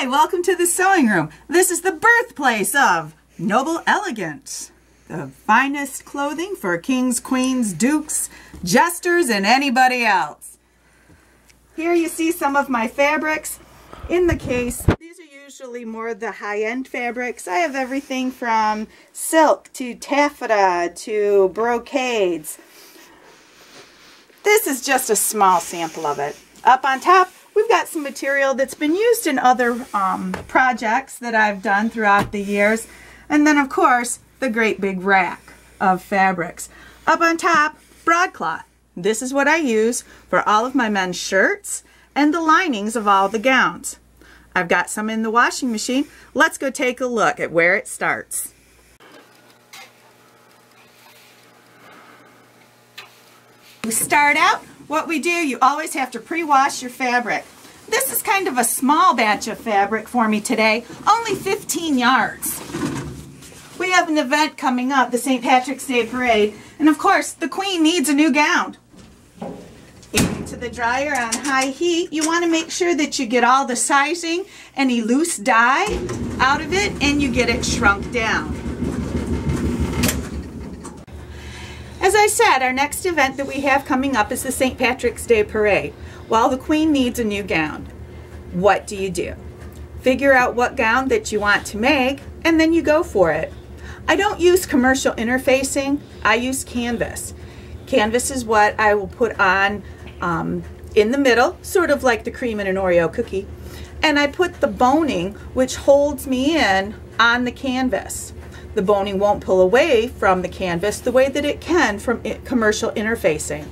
Hi, welcome to the sewing room. This is the birthplace of Noble Elegant, the finest clothing for kings, queens, dukes, jesters, and anybody else. Here you see some of my fabrics in the case. These are usually more the high-end fabrics. I have everything from silk to taffeta to brocades. This is just a small sample of it. Up on top, we've got some material that's been used in other um, projects that I've done throughout the years. And then, of course, the great big rack of fabrics. Up on top, broadcloth. This is what I use for all of my men's shirts and the linings of all the gowns. I've got some in the washing machine. Let's go take a look at where it starts. We start out what we do, you always have to pre-wash your fabric. This is kind of a small batch of fabric for me today, only 15 yards. We have an event coming up, the St. Patrick's Day Parade, and of course, the Queen needs a new gown. Into the dryer on high heat, you want to make sure that you get all the sizing, any loose dye out of it, and you get it shrunk down. As I said, our next event that we have coming up is the St. Patrick's Day Parade. Well, the Queen needs a new gown. What do you do? Figure out what gown that you want to make, and then you go for it. I don't use commercial interfacing, I use canvas. Canvas is what I will put on um, in the middle, sort of like the cream in an Oreo cookie. And I put the boning, which holds me in, on the canvas the boning won't pull away from the canvas the way that it can from commercial interfacing.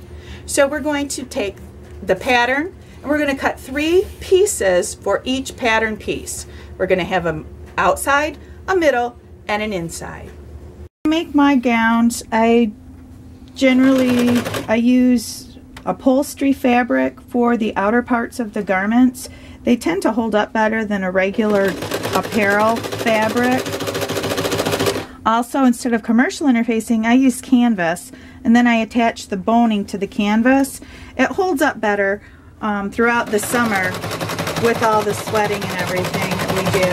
So we're going to take the pattern and we're going to cut three pieces for each pattern piece. We're going to have an outside, a middle, and an inside. To make my gowns, I generally I use upholstery fabric for the outer parts of the garments. They tend to hold up better than a regular apparel fabric. Also, instead of commercial interfacing, I use canvas and then I attach the boning to the canvas. It holds up better um, throughout the summer with all the sweating and everything that we do.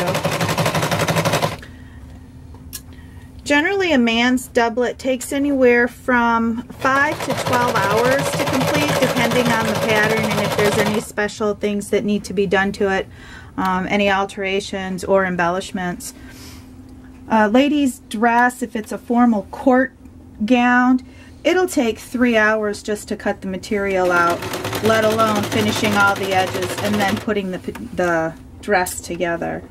Generally, a man's doublet takes anywhere from 5 to 12 hours to complete, depending on the pattern and if there's any special things that need to be done to it, um, any alterations or embellishments. Uh, ladies dress, if it's a formal court gown, it'll take three hours just to cut the material out, let alone finishing all the edges and then putting the, the dress together.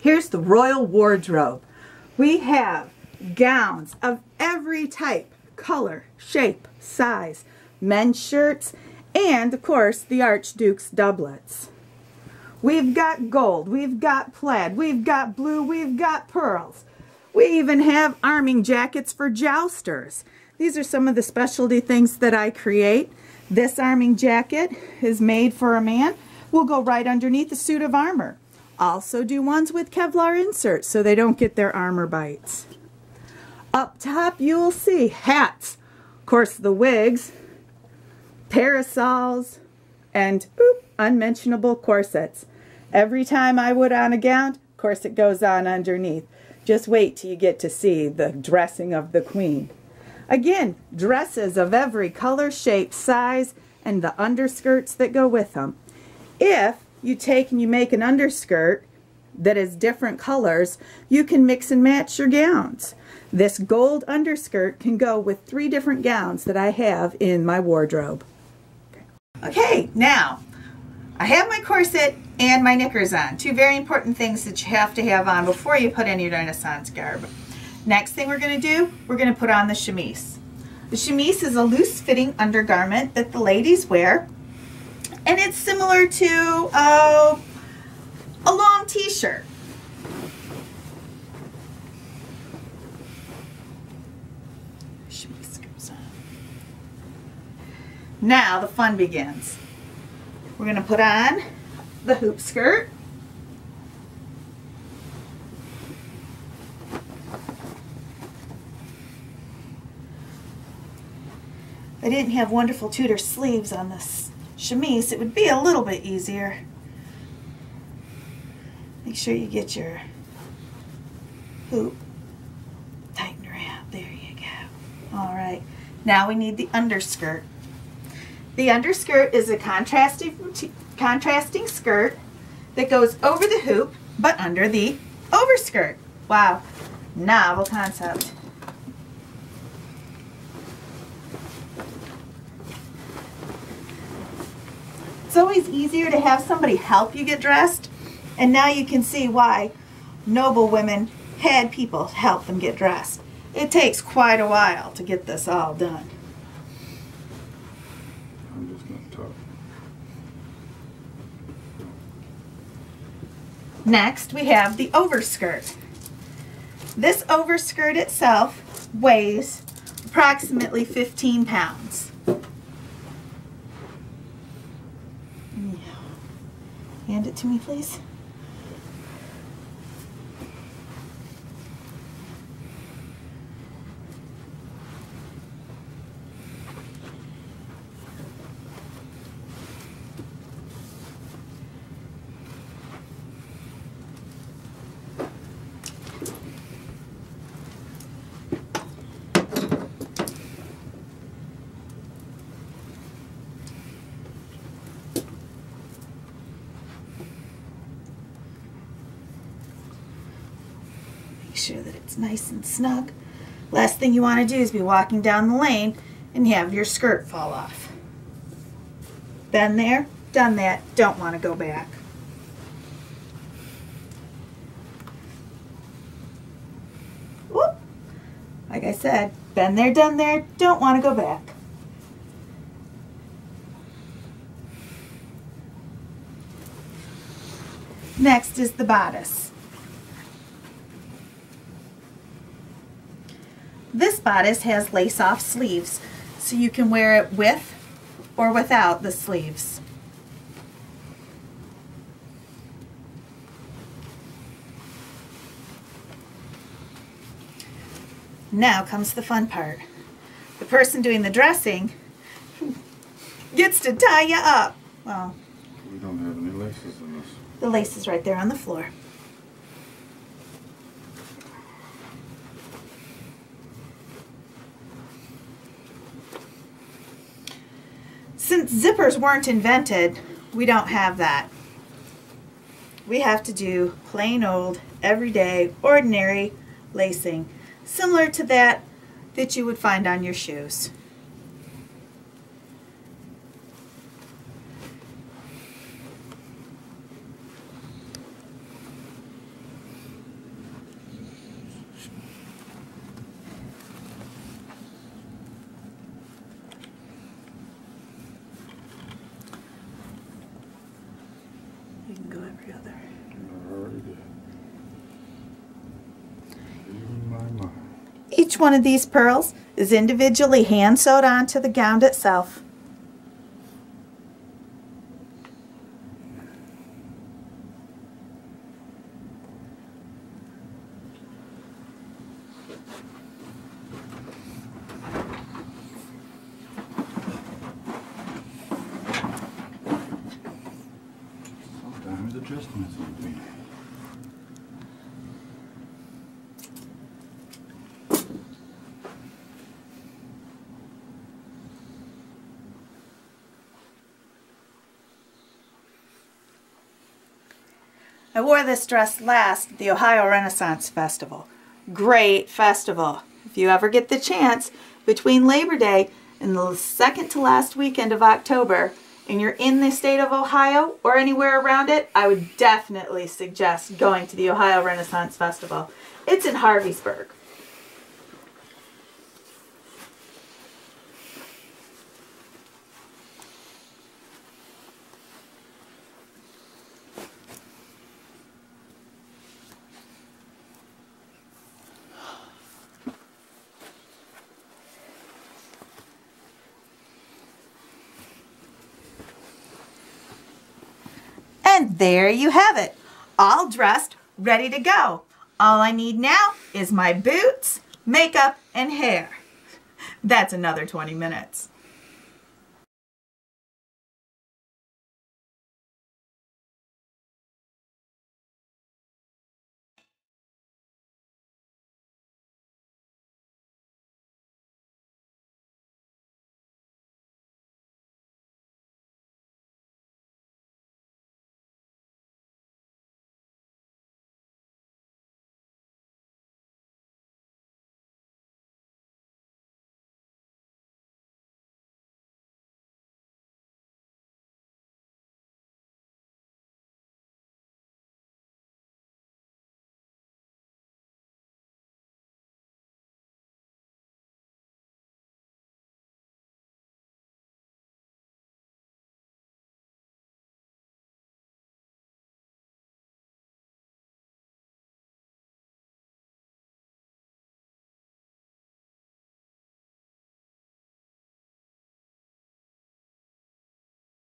Here's the royal wardrobe. We have gowns of every type, color, shape, size, men's shirts, and, of course, the Archduke's doublets. We've got gold, we've got plaid, we've got blue, we've got pearls. We even have arming jackets for jousters. These are some of the specialty things that I create. This arming jacket is made for a man. Will go right underneath a suit of armor. Also do ones with Kevlar inserts so they don't get their armor bites. Up top you'll see hats. Of course the wigs parasols, and oop, unmentionable corsets. Every time I would on a gown, corset goes on underneath. Just wait till you get to see the dressing of the queen. Again, dresses of every color, shape, size, and the underskirts that go with them. If you take and you make an underskirt that is different colors, you can mix and match your gowns. This gold underskirt can go with three different gowns that I have in my wardrobe. Okay, now, I have my corset and my knickers on. Two very important things that you have to have on before you put any Renaissance garb. Next thing we're going to do, we're going to put on the chemise. The chemise is a loose-fitting undergarment that the ladies wear, and it's similar to uh, a long t-shirt. Now the fun begins. We're going to put on the hoop skirt. I didn't have wonderful Tudor sleeves on this chemise, it would be a little bit easier. Make sure you get your hoop. tightened around. There you go. All right. Now we need the underskirt. The underskirt is a contrasting, contrasting skirt that goes over the hoop but under the overskirt. Wow, novel concept. It's always easier to have somebody help you get dressed and now you can see why noble women had people help them get dressed. It takes quite a while to get this all done. Next, we have the overskirt. This overskirt itself weighs approximately 15 pounds. Hand it to me, please. Sure that it's nice and snug. Last thing you want to do is be walking down the lane and have your skirt fall off. Been there, done that, don't want to go back. Whoop. Like I said, been there, done there, don't want to go back. Next is the bodice. This bodice has lace off sleeves, so you can wear it with or without the sleeves. Now comes the fun part. The person doing the dressing gets to tie you up. Well, We don't have any laces in this. the lace is right there on the floor. Zippers weren't invented, we don't have that. We have to do plain old, everyday, ordinary lacing, similar to that that you would find on your shoes. You can go every other. I already did. In my mind. Each one of these pearls is individually hand sewed onto the gown itself. Adjustments me. I wore this dress last the Ohio Renaissance Festival. Great festival. If you ever get the chance between Labor Day and the second to last weekend of October and you're in the state of Ohio or anywhere around it, I would definitely suggest going to the Ohio Renaissance Festival. It's in Harveysburg. And there you have it, all dressed, ready to go. All I need now is my boots, makeup, and hair. That's another 20 minutes.